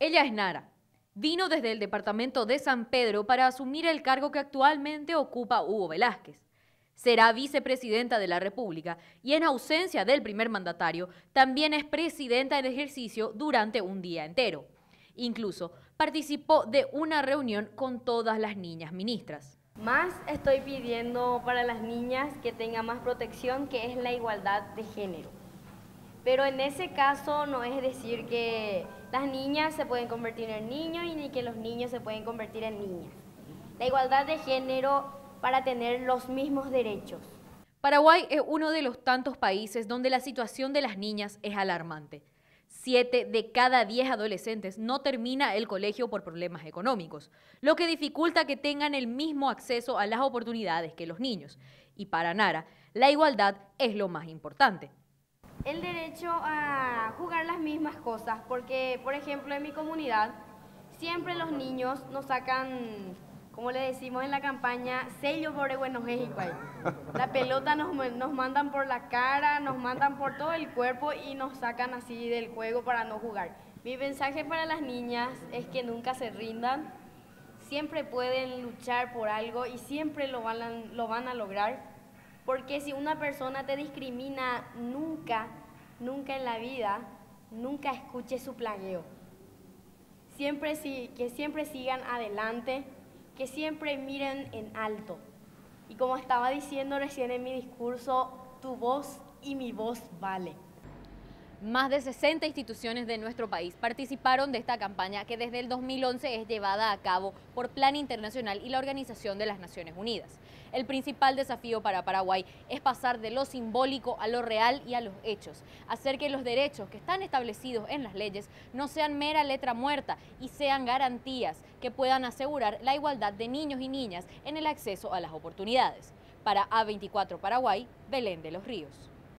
Ella es Nara. Vino desde el departamento de San Pedro para asumir el cargo que actualmente ocupa Hugo Velázquez. Será vicepresidenta de la República y en ausencia del primer mandatario, también es presidenta en ejercicio durante un día entero. Incluso participó de una reunión con todas las niñas ministras. Más estoy pidiendo para las niñas que tengan más protección, que es la igualdad de género. Pero en ese caso no es decir que las niñas se pueden convertir en niños y ni que los niños se pueden convertir en niñas. La igualdad de género para tener los mismos derechos. Paraguay es uno de los tantos países donde la situación de las niñas es alarmante. Siete de cada diez adolescentes no termina el colegio por problemas económicos, lo que dificulta que tengan el mismo acceso a las oportunidades que los niños. Y para Nara, la igualdad es lo más importante el derecho a jugar las mismas cosas, porque por ejemplo en mi comunidad siempre los niños nos sacan, como le decimos en la campaña, sello por buenos. La pelota nos, nos mandan por la cara, nos mandan por todo el cuerpo y nos sacan así del juego para no jugar. Mi mensaje para las niñas es que nunca se rindan, siempre pueden luchar por algo y siempre lo van lo van a lograr porque si una persona te discrimina, nunca, nunca en la vida, nunca escuche su plagueo. Siempre, que siempre sigan adelante, que siempre miren en alto. Y como estaba diciendo recién en mi discurso, tu voz y mi voz vale. Más de 60 instituciones de nuestro país participaron de esta campaña que desde el 2011 es llevada a cabo por Plan Internacional y la Organización de las Naciones Unidas. El principal desafío para Paraguay es pasar de lo simbólico a lo real y a los hechos, hacer que los derechos que están establecidos en las leyes no sean mera letra muerta y sean garantías que puedan asegurar la igualdad de niños y niñas en el acceso a las oportunidades. Para A24 Paraguay, Belén de los Ríos.